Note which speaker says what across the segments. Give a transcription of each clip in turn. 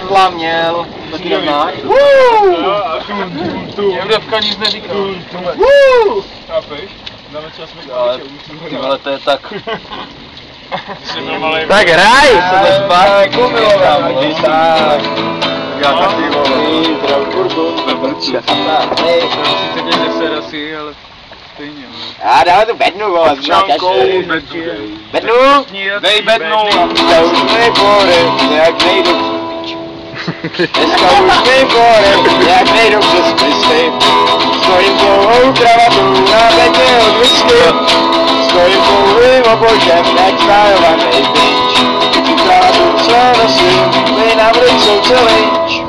Speaker 1: kozla měl. To ti neznáš? Jevdevka nic neříká.
Speaker 2: Chápeš? Dáme čas mi
Speaker 1: ty vole, to je tak...
Speaker 3: Tak hraj!
Speaker 1: Se to spát, kumilovat,
Speaker 3: tak.
Speaker 1: Já taky, vole.
Speaker 2: Sice těch 10 asi, ale stejně. no.
Speaker 3: Já dáme tu bednu, vole.
Speaker 2: Čankou, bednu.
Speaker 3: Bednu?
Speaker 2: Dej bednu.
Speaker 3: Dneska už bore, nějak nejdu. Dneska už mi bore, nějak nejdu přes prsty. Stojím dlouhou kravatu na bedně od whisky. Stojím dlouhým obožem, jak znájovaný bič. Tu kravatu, co nosím, mi na vliv jsou celý.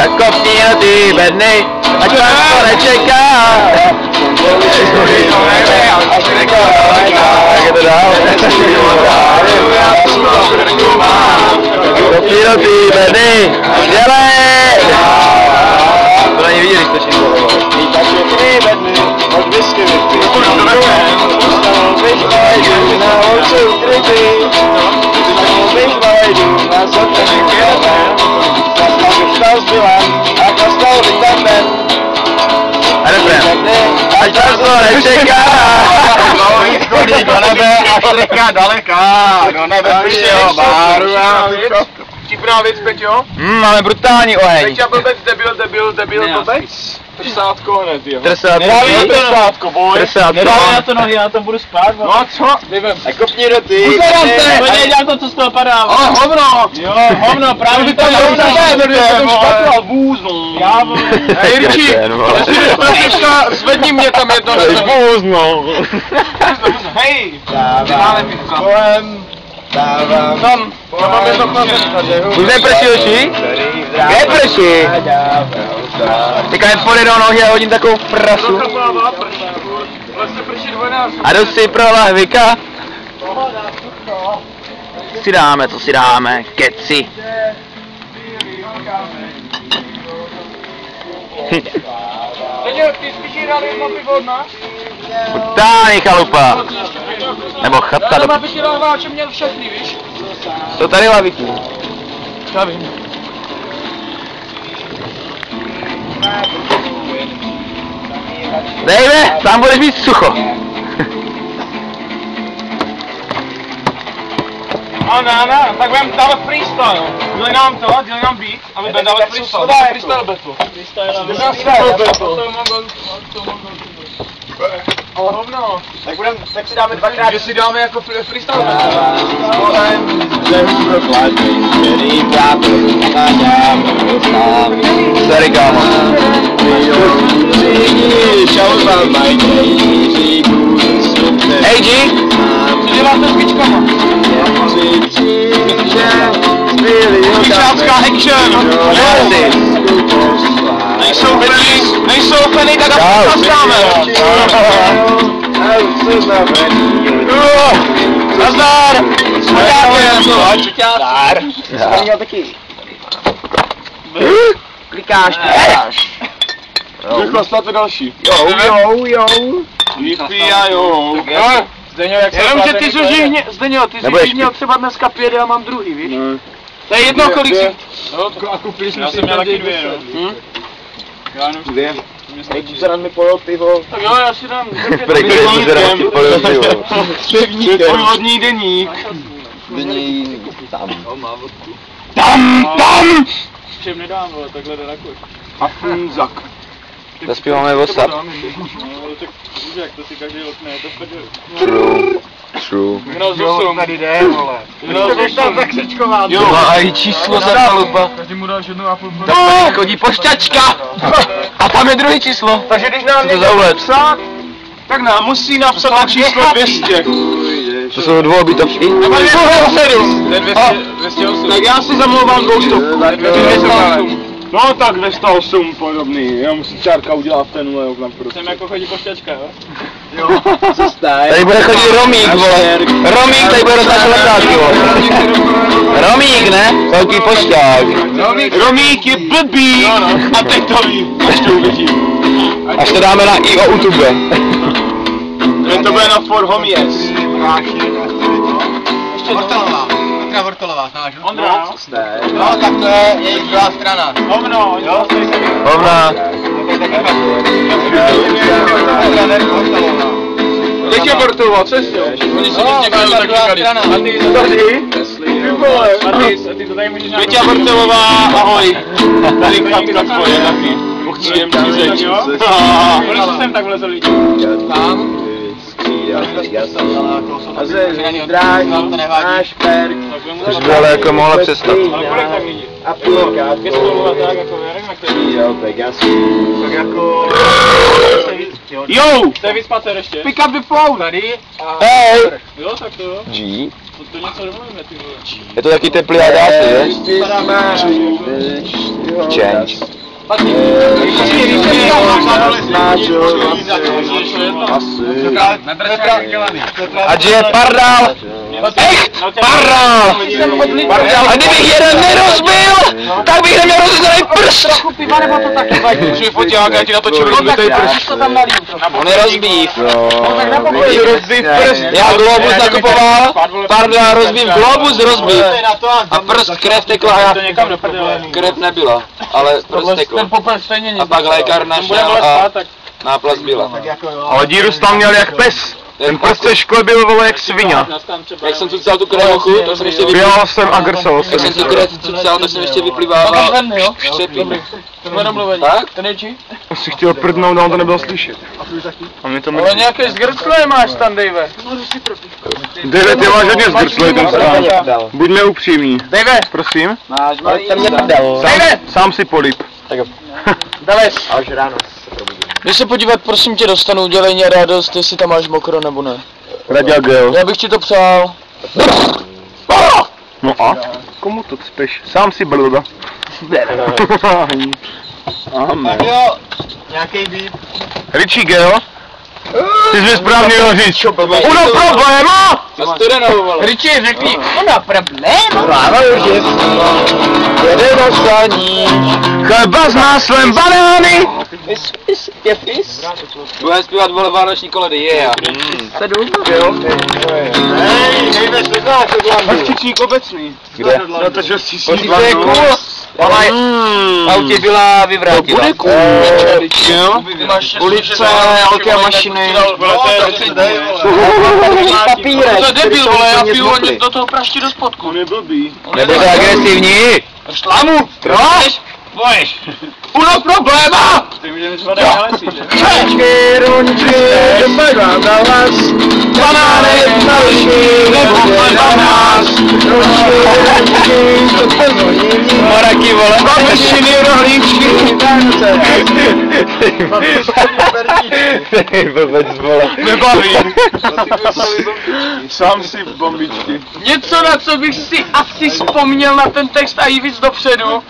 Speaker 3: Tak kopni na ty bedny, ať vás to nečeká. Jak je to dál? Kopni na ty bedny, dělej! To není vidět, když to. Takže ty to nečeká.
Speaker 1: Chodí do nebe a štrká daleká. Do nebe přišel Báru a...
Speaker 2: Vtipná věc, Peťo.
Speaker 3: Hmm, máme brutální oheň.
Speaker 2: Peťa blbec, debil, debil, debil, blbec. Trsátko hned, jo.
Speaker 3: Trsátko.
Speaker 2: Trsátko, boj.
Speaker 3: Trsátko.
Speaker 4: Nedávej na to nohy, já tam budu spát.
Speaker 2: No a co? Vyvem.
Speaker 3: A kopni do ty.
Speaker 4: Uzerám se! Pojď, dělám to, co z toho padá.
Speaker 2: Ale hovno!
Speaker 4: Jo, hovno, právě to
Speaker 2: to
Speaker 4: hovno.
Speaker 2: neuděláme,
Speaker 4: Já
Speaker 2: jsem špatná,
Speaker 4: vůznu. Já vůznu.
Speaker 2: Hej, Riči, zvedni mě tam jedno.
Speaker 3: Bůzno.
Speaker 2: Hej!
Speaker 3: Dávám kolem. Dávám.
Speaker 2: Tam, chlapě.
Speaker 3: Už neprší oči? Neprší. Teďka mi podjedou nohy a hodím takovou prasu. A jdu si pro lahvika. Si dáme, co si dáme, keci.
Speaker 2: Teď ty spíš dál jedno pivo od nás?
Speaker 3: Brutální chalupa. Nebo chata.
Speaker 2: Já
Speaker 3: Do...
Speaker 2: doma bych měl všechny, víš?
Speaker 3: Jsou tady laviky.
Speaker 2: Já vím.
Speaker 3: Dejme, tam budeš mít sucho.
Speaker 2: A ne, ne, tak budeme dávat freestyle. Dělej nám to, dělej nám beat a my budeme dávat freestyle. Freestyle battle. Freestyle battle. Ale hovno.
Speaker 3: Tak, budem, tak si dáme dvakrát.
Speaker 2: Že si dáme jako fre- freestyle.
Speaker 3: Sorry, kámo. Hej, G.
Speaker 2: Co děláte s bičkama? Bičácká action.
Speaker 3: Merci.
Speaker 2: Nejsou plný, nejsou plný, tak aspoň dáme.
Speaker 3: Nazdar.
Speaker 2: Nazdar.
Speaker 3: Nazdar. taky. Klikáš.
Speaker 2: Rychle státe další.
Speaker 3: Jo, jo, jo.
Speaker 2: Vypijajou.
Speaker 1: Zdeňo, jak se
Speaker 2: Jenom, že ty jsi Zdeněl, ty jsi měl třeba dneska pět, já mám druhý, víš? To je jedno, kolik si...
Speaker 1: A koupili jsme si taky dvě,
Speaker 3: Dvě. Hej, Kuzaran mi polil pivo.
Speaker 2: Tak jo, já si dám.
Speaker 3: Prej, kde Kuzaran ti polil pivo.
Speaker 2: Podvodní deník.
Speaker 3: Není tam.
Speaker 2: Tam, tam!
Speaker 4: Čem nedám, vole, takhle jde na koš.
Speaker 2: A funzak.
Speaker 3: Zaspíváme Vosat.
Speaker 4: No, tak víš jak, to si každý lokne, to.
Speaker 3: True. True.
Speaker 1: Tady jde, vole. Jo,
Speaker 3: a i číslo za chalupa.
Speaker 1: Každý mu dáš jednu a půl
Speaker 3: Tak tady chodí pošťačka. A tam je druhý číslo.
Speaker 2: Takže když nám někdo
Speaker 3: za úlet?
Speaker 2: psát, tak nám musí napsat na číslo 200.
Speaker 3: To jsou.
Speaker 2: Nebo 207.
Speaker 1: 208.
Speaker 2: Tak já si zamlouvám dvoustovku. 208. No tak 208 podobný, jenom si čárka udělá v tenhle oklam prostě.
Speaker 4: Jsem jako chodí pošťačka, jo?
Speaker 3: Tady bude chodit Romík, vole. Romík, tady bude roznášet letátky, vole. Romík, ne? Velký pošťák.
Speaker 2: Romík je blbý a teď to ví, až to uvidím.
Speaker 3: Až to dáme na i o YouTube.
Speaker 2: Jen to bude na For Homies.
Speaker 1: Ještě to Ho?
Speaker 2: Ondra, no.
Speaker 3: Ne.
Speaker 1: No, tak to je jejich druhá strana.
Speaker 2: Hovno, jo, se
Speaker 3: Hovna.
Speaker 2: Peťa Bartová, přesně. Oni se
Speaker 1: No,
Speaker 2: nic
Speaker 1: je ta
Speaker 2: tak
Speaker 1: druhá
Speaker 2: říkali.
Speaker 1: strana.
Speaker 2: A ty tady? Ty vole. A ty, a ty to tady můžeš nějak... Peťa Bartová, ahoj. Tady chatka tvoje taky. Pochcím ti zeď. Kolik jsi sem tak vlezl lidí?
Speaker 1: Tam.
Speaker 3: A ze perk.
Speaker 2: Což
Speaker 3: by ale jako mohla přestat. A půlka. Jo, Pegasus.
Speaker 1: Tak jako...
Speaker 2: Jo! To je víc pater ještě.
Speaker 1: Pick up the phone! Tady. A...
Speaker 3: Hej!
Speaker 2: Jo, tak to jo.
Speaker 3: G.
Speaker 2: To, něco domluvíme, ty vole.
Speaker 3: Je to taky teplý a dásy, že? Change. Ať je pardal! Ech, pardal! A kdybych jeden nerozbil, tak bych neměl rozezraný prst!
Speaker 2: Můžu foťák, já ti natočím rozbitej prst.
Speaker 3: On je rozbív. rozbív prst. Já globus nakupoval, pardal, rozbív globus, rozbív. A prst, krev tekla a já...
Speaker 2: To.
Speaker 3: Krev nebyla, ale prst tekla. A pak lékař našel a náplast byla.
Speaker 5: Ale díru jsi tam měl jak pes. Ten prostě šklebil vole jak svině.
Speaker 2: tam.
Speaker 3: Jak jsem cucal tu kremochu, to jsem ještě vyplýval.
Speaker 5: Pěl jsem a grsel
Speaker 3: Jak jsem
Speaker 5: jsem.
Speaker 3: tu krev cucal, to jsem ještě vyplývával.
Speaker 2: ven, jo?
Speaker 3: Štěpí. Tak?
Speaker 2: Ten je čí?
Speaker 5: Si chtěl prdnout, ale on to nebyl slyšet. A mě to
Speaker 2: Ale
Speaker 5: mrzí.
Speaker 2: nějaké zgrclé máš tam, Dave.
Speaker 5: Dejve, ty máš hodně zgrclej ten sám. Buďme upřímní.
Speaker 2: Dave,
Speaker 5: Prosím.
Speaker 3: Tam mě prdel.
Speaker 5: Sám, sám si polip.
Speaker 2: Dave.
Speaker 3: Až ráno.
Speaker 6: Když se podívat, prosím tě, dostanu, udělej mě radost, jestli tam máš mokro nebo ne.
Speaker 5: Radia Gel.
Speaker 6: Já bych ti to přál.
Speaker 5: No a? Komu to cpeš? Sám si blda. Amen.
Speaker 1: Tak jo, nějaký beat.
Speaker 5: Richie Gel? Ty jsi správně říct. Uno problema!
Speaker 3: Na studenou, vole.
Speaker 2: Richie, řekni.
Speaker 3: Ráno už je. Jede na stání.
Speaker 5: Chleba s máslem, banány!
Speaker 3: Budeme zpívat, vole, vánoční koledy, yeah.
Speaker 1: Hej, hejme se znáš, to byla
Speaker 5: Hostičník obecný.
Speaker 3: Kde?
Speaker 5: No to hostičník.
Speaker 3: Hostice je cool. Ale autě byla vyvrátila.
Speaker 5: To bude cool.
Speaker 3: Ulice, auty a mašiny.
Speaker 1: No.
Speaker 3: Papírek.
Speaker 2: To je debil, vole, já piju oni do toho praští do spodku.
Speaker 5: On je blbý.
Speaker 3: Nebude agresivní.
Speaker 2: Šlamu! Proč? Boješ. Uno probléma! Ty můžeme třeba dát na lesí, že?
Speaker 3: Čečky, runčky, dopadám na vás. Banány, maličky, nebo na nás. Ručky, runčky, to plnoní. Moraky, vole. Rohlíčky. Blbec, vole.
Speaker 5: Nebaví. Sám si bombičky.
Speaker 2: Něco, na co bych si asi vzpomněl na ten text a i víc dopředu.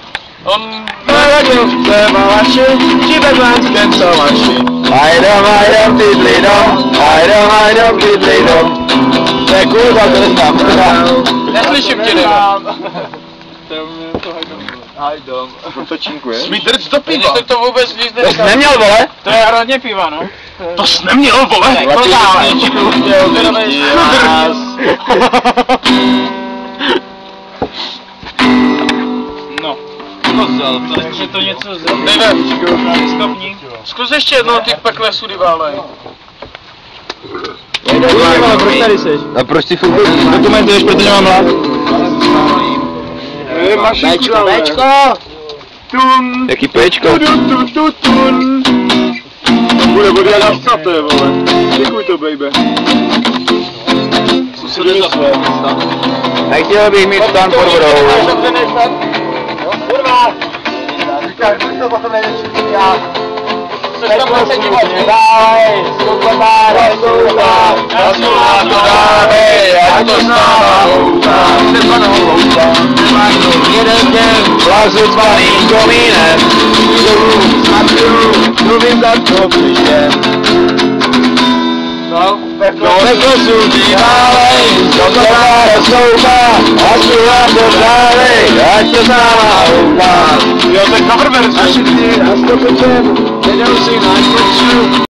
Speaker 2: On...
Speaker 3: Narodivce malaši, ti bedlánském salaši. Hajdom, hajdom, bydlidom, hajdom, hajdom, bydlidom. To je kurva, to je tam
Speaker 2: Neslyším tě, Deva.
Speaker 5: To činkuje.
Speaker 2: Smítrc do piva. to vůbec nic
Speaker 3: To jsi neměl, vole?
Speaker 2: To je hodně piva, no.
Speaker 5: To jsi neměl, vole!
Speaker 2: No. Je to něco z... Dejme, skopni. Zkus ještě jednou ty pekle sudy válej.
Speaker 3: A proč si furt dokumentuješ, protože mám hlad?
Speaker 5: Mašinka,
Speaker 3: Bčko!
Speaker 5: Tun.
Speaker 3: Jaký Pčko?
Speaker 5: Tu, tu, tu, tun. Bude bude jak nasaté, vole. Děkuj to, baby.
Speaker 3: Nechtěl bych mít stan pod vodou.
Speaker 1: Říkáš, buď to potom největší já.
Speaker 3: Daj, suka, daj, suka, na suka to dáme, ať to s náma houká, nemá kdo jeden den, vlazu s malým komínem, a tu, mluvím za to příště. No, peklo sudí válej, do kovára souká, a suka to dáme, ať to náma houká.
Speaker 5: Jo, to je cover verze.
Speaker 3: A všichni, a s to pečem, jedou si náš